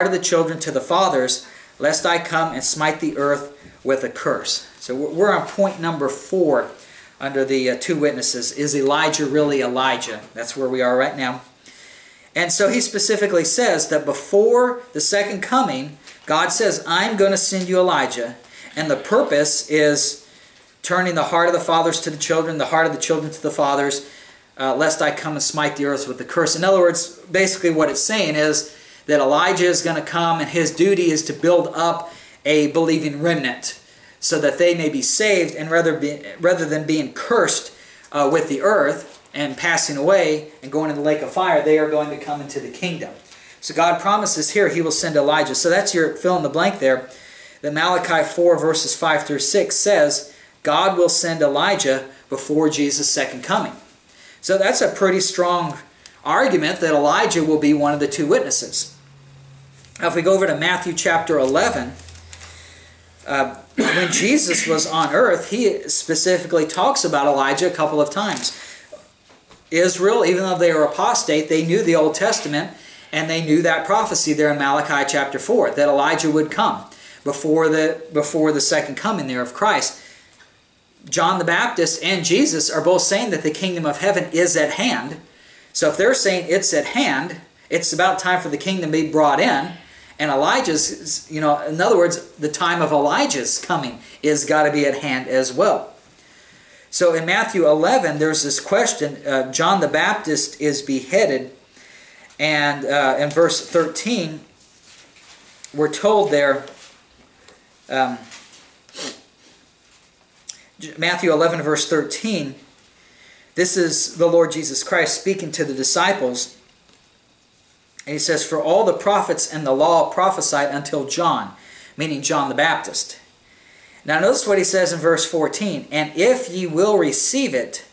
of the children to the fathers, lest I come and smite the earth with a curse. So we're on point number four under the uh, two witnesses. Is Elijah really Elijah? That's where we are right now. And so he specifically says that before the second coming, God says, I'm going to send you Elijah. And the purpose is turning the heart of the fathers to the children, the heart of the children to the fathers, uh, lest I come and smite the earth with the curse. In other words, basically what it's saying is that Elijah is going to come and his duty is to build up a believing remnant so that they may be saved and rather, be, rather than being cursed uh, with the earth and passing away and going in the lake of fire, they are going to come into the kingdom. So God promises here he will send Elijah. So that's your fill in the blank there. That Malachi 4 verses 5 through 6 says, God will send Elijah before Jesus' second coming. So that's a pretty strong argument that Elijah will be one of the two witnesses. Now if we go over to Matthew chapter 11, uh, when Jesus was on earth, he specifically talks about Elijah a couple of times. Israel, even though they were apostate, they knew the Old Testament and they knew that prophecy there in Malachi chapter 4 that Elijah would come before the before the second coming there of Christ. John the Baptist and Jesus are both saying that the kingdom of heaven is at hand. So if they're saying it's at hand, it's about time for the kingdom to be brought in. And Elijah's, you know, in other words, the time of Elijah's coming is got to be at hand as well. So in Matthew 11, there's this question. Uh, John the Baptist is beheaded. And uh, in verse 13, we're told there, um, Matthew 11, verse 13, this is the Lord Jesus Christ speaking to the disciples. And he says, For all the prophets and the law prophesied until John, meaning John the Baptist. Now notice what he says in verse 14. And if ye will receive it,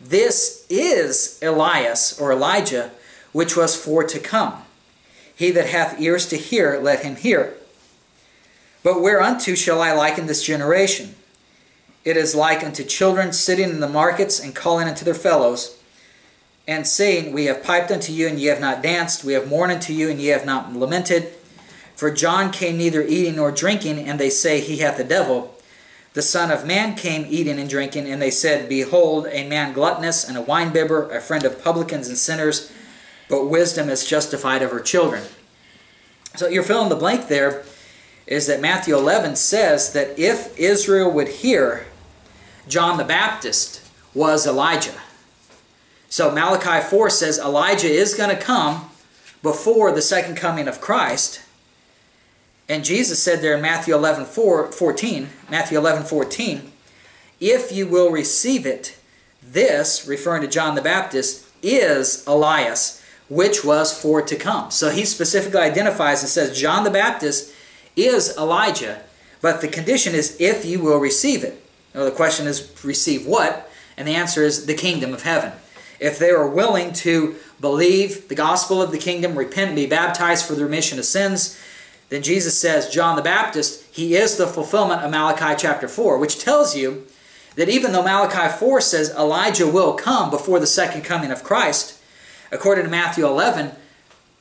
this is Elias or Elijah, which was for to come. He that hath ears to hear, let him hear. But whereunto shall I liken this generation? It is like unto children sitting in the markets and calling unto their fellows, and saying, We have piped unto you, and ye have not danced. We have mourned unto you, and ye have not lamented. For John came neither eating nor drinking, and they say, He hath the devil. The Son of Man came eating and drinking, and they said, Behold, a man gluttonous and a winebibber, a friend of publicans and sinners, but wisdom is justified of her children. So you're filling the blank there is that Matthew 11 says that if Israel would hear, John the Baptist was Elijah. So Malachi 4 says Elijah is going to come before the second coming of Christ. And Jesus said there in Matthew 11, 4, 14, Matthew 11, 14, if you will receive it, this, referring to John the Baptist, is Elias, which was for to come. So he specifically identifies and says John the Baptist is Elijah, but the condition is if you will receive it. Now the question is, receive what? And the answer is the kingdom of heaven. If they are willing to believe the gospel of the kingdom, repent and be baptized for the remission of sins, then Jesus says, John the Baptist, he is the fulfillment of Malachi chapter 4, which tells you that even though Malachi 4 says Elijah will come before the second coming of Christ, according to Matthew 11,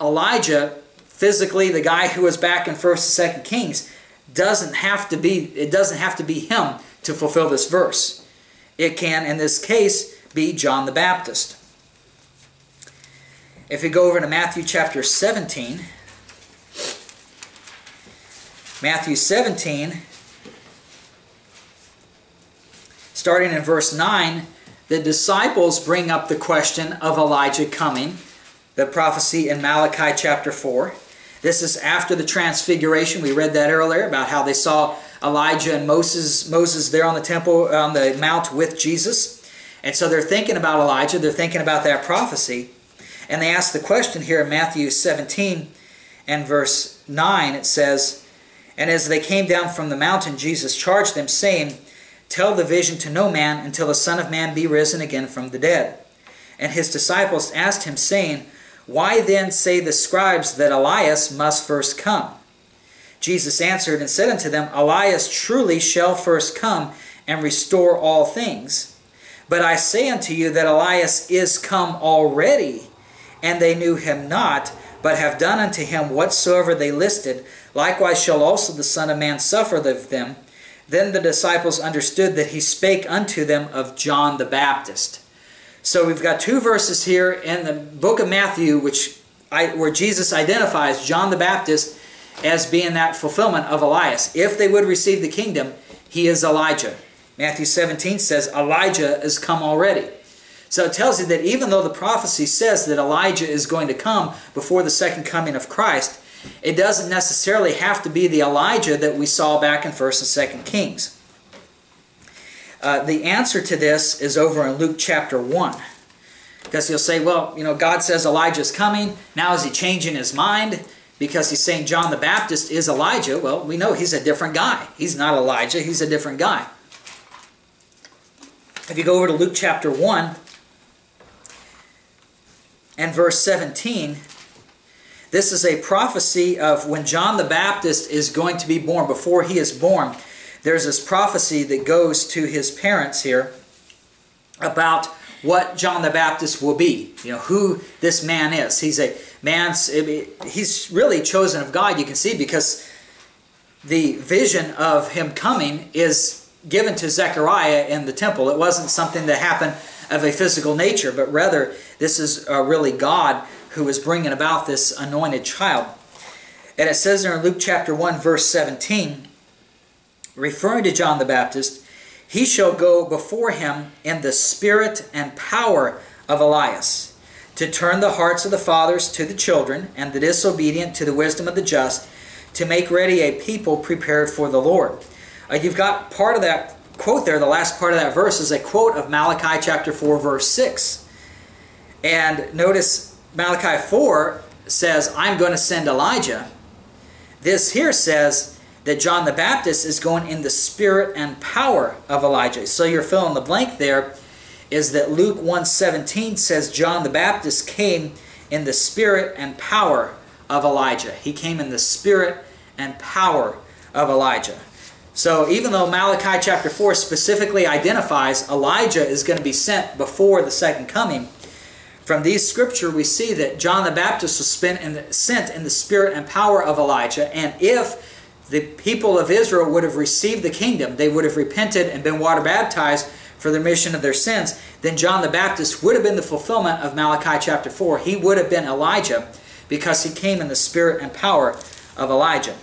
Elijah, physically the guy who was back in 1st and 2nd Kings, doesn't have to be it doesn't have to be him to fulfill this verse. It can in this case be John the Baptist. If we go over to Matthew chapter 17, Matthew 17, starting in verse 9, the disciples bring up the question of Elijah coming, the prophecy in Malachi chapter 4. This is after the transfiguration. We read that earlier about how they saw Elijah and Moses, Moses there on the temple, on the mount with Jesus. And so they're thinking about Elijah. They're thinking about that prophecy. And they ask the question here in Matthew 17 and verse 9. It says, and as they came down from the mountain, Jesus charged them, saying, Tell the vision to no man until the Son of Man be risen again from the dead. And his disciples asked him, saying, Why then say the scribes that Elias must first come? Jesus answered and said unto them, Elias truly shall first come and restore all things. But I say unto you that Elias is come already, and they knew him not, but have done unto him whatsoever they listed, likewise shall also the Son of Man suffer of them. Then the disciples understood that he spake unto them of John the Baptist. So we've got two verses here in the book of Matthew which I, where Jesus identifies John the Baptist as being that fulfillment of Elias. If they would receive the kingdom, he is Elijah. Matthew 17 says Elijah is come already. So it tells you that even though the prophecy says that Elijah is going to come before the second coming of Christ, it doesn't necessarily have to be the Elijah that we saw back in 1st and 2nd Kings. Uh, the answer to this is over in Luke chapter 1. Because he'll say, well, you know, God says Elijah's coming. Now is he changing his mind? Because he's saying John the Baptist is Elijah. Well, we know he's a different guy. He's not Elijah. He's a different guy. If you go over to Luke chapter 1, and verse 17, this is a prophecy of when John the Baptist is going to be born, before he is born. There's this prophecy that goes to his parents here about what John the Baptist will be, you know, who this man is. He's a man, he's really chosen of God, you can see, because the vision of him coming is given to Zechariah in the temple. It wasn't something that happened of a physical nature, but rather this is uh, really God who is bringing about this anointed child. And it says there in Luke chapter 1, verse 17, referring to John the Baptist, he shall go before him in the spirit and power of Elias, to turn the hearts of the fathers to the children, and the disobedient to the wisdom of the just, to make ready a people prepared for the Lord. Uh, you've got part of that quote there, the last part of that verse is a quote of Malachi chapter 4, verse 6. And notice Malachi 4 says, I'm going to send Elijah. This here says that John the Baptist is going in the spirit and power of Elijah. So you're filling the blank there is that Luke 1.17 says John the Baptist came in the spirit and power of Elijah. He came in the spirit and power of Elijah. So even though Malachi chapter 4 specifically identifies Elijah is going to be sent before the second coming, from these scripture we see that John the Baptist was in the, sent in the spirit and power of Elijah, and if the people of Israel would have received the kingdom, they would have repented and been water baptized for the remission of their sins, then John the Baptist would have been the fulfillment of Malachi chapter 4. He would have been Elijah because he came in the spirit and power of Elijah.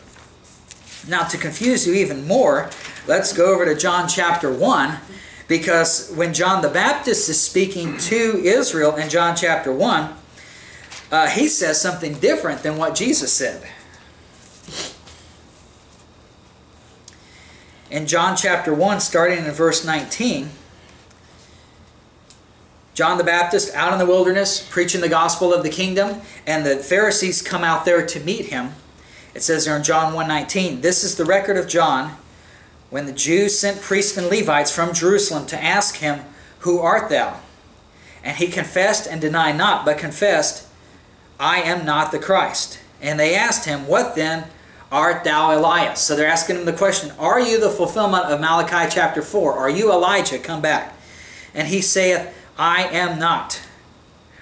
Now, to confuse you even more, let's go over to John chapter 1, because when John the Baptist is speaking to Israel in John chapter 1, uh, he says something different than what Jesus said. In John chapter 1, starting in verse 19, John the Baptist out in the wilderness preaching the gospel of the kingdom, and the Pharisees come out there to meet him. It says there in John 1.19, This is the record of John, when the Jews sent priests and Levites from Jerusalem to ask him, Who art thou? And he confessed and denied not, but confessed, I am not the Christ. And they asked him, What then art thou Elias? So they're asking him the question, Are you the fulfillment of Malachi chapter 4? Are you Elijah? Come back. And he saith, I am not.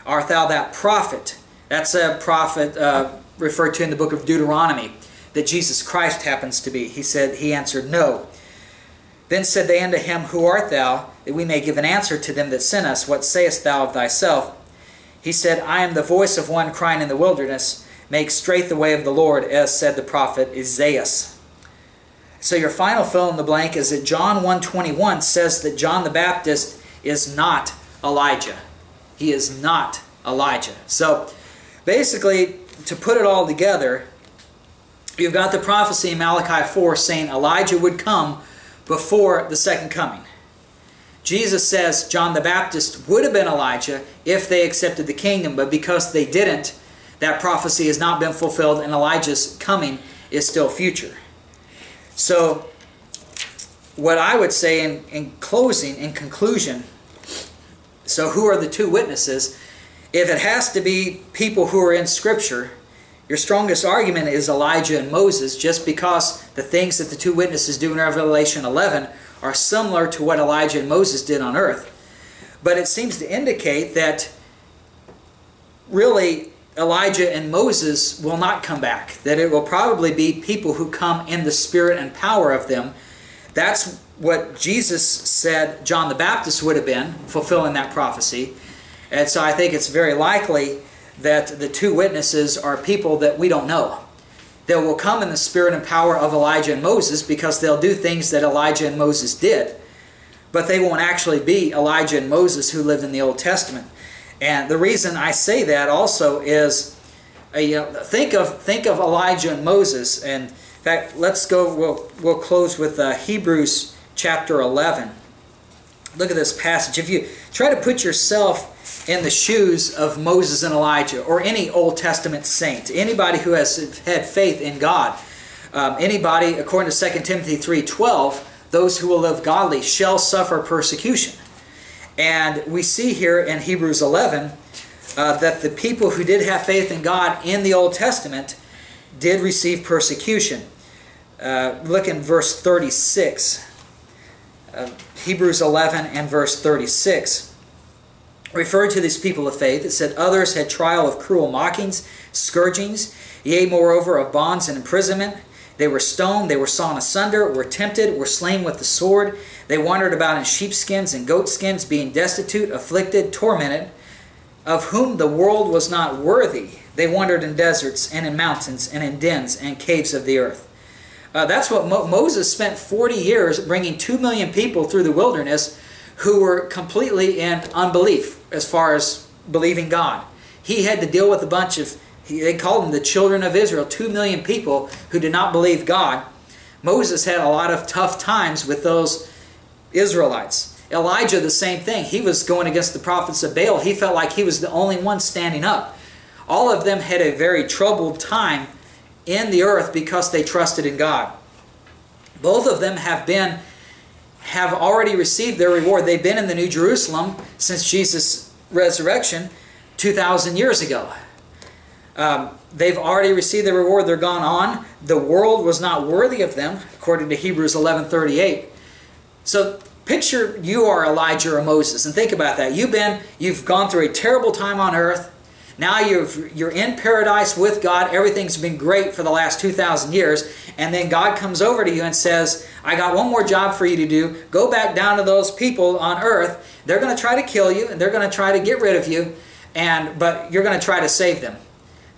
Art thou that prophet? That's a prophet, uh, referred to in the book of Deuteronomy that Jesus Christ happens to be? He said, He answered, No. Then said they unto him, Who art thou, that we may give an answer to them that sent us? What sayest thou of thyself? He said, I am the voice of one crying in the wilderness, Make straight the way of the Lord, as said the prophet Isaiah. So your final fill in the blank is that John 1.21 says that John the Baptist is not Elijah. He is not Elijah. So basically, to put it all together, you've got the prophecy in Malachi 4 saying Elijah would come before the second coming. Jesus says John the Baptist would have been Elijah if they accepted the kingdom, but because they didn't, that prophecy has not been fulfilled and Elijah's coming is still future. So, what I would say in, in closing, in conclusion, so who are the two witnesses? If it has to be people who are in Scripture, your strongest argument is Elijah and Moses, just because the things that the two witnesses do in Revelation 11 are similar to what Elijah and Moses did on earth. But it seems to indicate that really Elijah and Moses will not come back, that it will probably be people who come in the spirit and power of them. That's what Jesus said John the Baptist would have been, fulfilling that prophecy. And so I think it's very likely that the two witnesses are people that we don't know. They will come in the spirit and power of Elijah and Moses because they'll do things that Elijah and Moses did. But they won't actually be Elijah and Moses who lived in the Old Testament. And the reason I say that also is, uh, you know, think of think of Elijah and Moses. And in fact, let's go. We'll we'll close with uh, Hebrews chapter eleven. Look at this passage. If you try to put yourself in the shoes of Moses and Elijah, or any Old Testament saint, anybody who has had faith in God, um, anybody, according to 2 Timothy 3.12, those who will live godly shall suffer persecution. And we see here in Hebrews 11 uh, that the people who did have faith in God in the Old Testament did receive persecution. Uh, look in verse 36. Uh, Hebrews 11 and verse 36 referred to these people of faith. It said, Others had trial of cruel mockings, scourgings, yea, moreover, of bonds and imprisonment. They were stoned, they were sawn asunder, were tempted, were slain with the sword. They wandered about in sheepskins and goatskins, being destitute, afflicted, tormented, of whom the world was not worthy. They wandered in deserts and in mountains and in dens and caves of the earth. Uh, that's what Mo Moses spent 40 years bringing 2 million people through the wilderness who were completely in unbelief as far as believing God. He had to deal with a bunch of, they called them the children of Israel, two million people who did not believe God. Moses had a lot of tough times with those Israelites. Elijah, the same thing. He was going against the prophets of Baal. He felt like he was the only one standing up. All of them had a very troubled time in the earth because they trusted in God. Both of them have been have already received their reward. They've been in the New Jerusalem since Jesus' resurrection 2,000 years ago. Um, they've already received their reward. They're gone on. The world was not worthy of them, according to Hebrews 11.38. So picture you are Elijah or Moses and think about that. You've been, you've gone through a terrible time on earth. Now you're, you're in paradise with God. Everything's been great for the last 2,000 years. And then God comes over to you and says, I got one more job for you to do. Go back down to those people on earth. They're going to try to kill you and they're going to try to get rid of you. And But you're going to try to save them.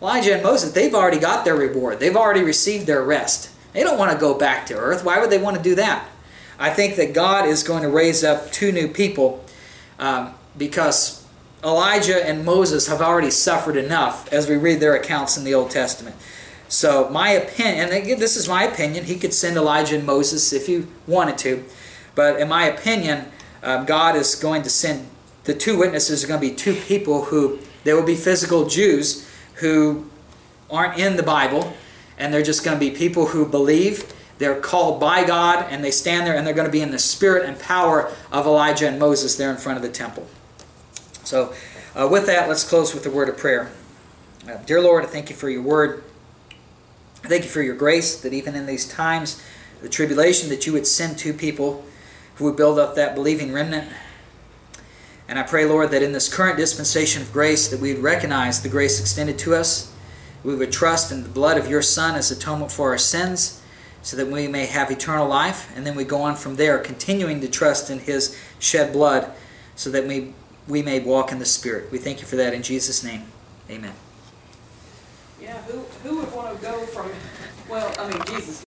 Elijah and Moses, they've already got their reward. They've already received their rest. They don't want to go back to earth. Why would they want to do that? I think that God is going to raise up two new people um, because Elijah and Moses have already suffered enough as we read their accounts in the Old Testament. So my opinion, and again, this is my opinion, he could send Elijah and Moses if he wanted to. But in my opinion, um, God is going to send, the two witnesses are going to be two people who, they will be physical Jews who aren't in the Bible, and they're just going to be people who believe, they're called by God, and they stand there and they're going to be in the spirit and power of Elijah and Moses there in front of the temple. So uh, with that, let's close with a word of prayer. Uh, dear Lord, I thank you for your word. I thank you for your grace that even in these times, the tribulation, that you would send to people who would build up that believing remnant. And I pray, Lord, that in this current dispensation of grace, that we would recognize the grace extended two us. We would trust in the blood of your Son as atonement for our sins, so that we may have eternal life. And then we go on from there, continuing to trust in his shed blood, so that we we may walk in the Spirit. We thank you for that in Jesus' name. Amen. Yeah, who, who would want to go from, well, I mean, Jesus